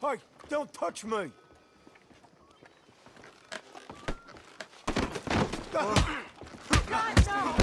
Hey, don't touch me! God, no.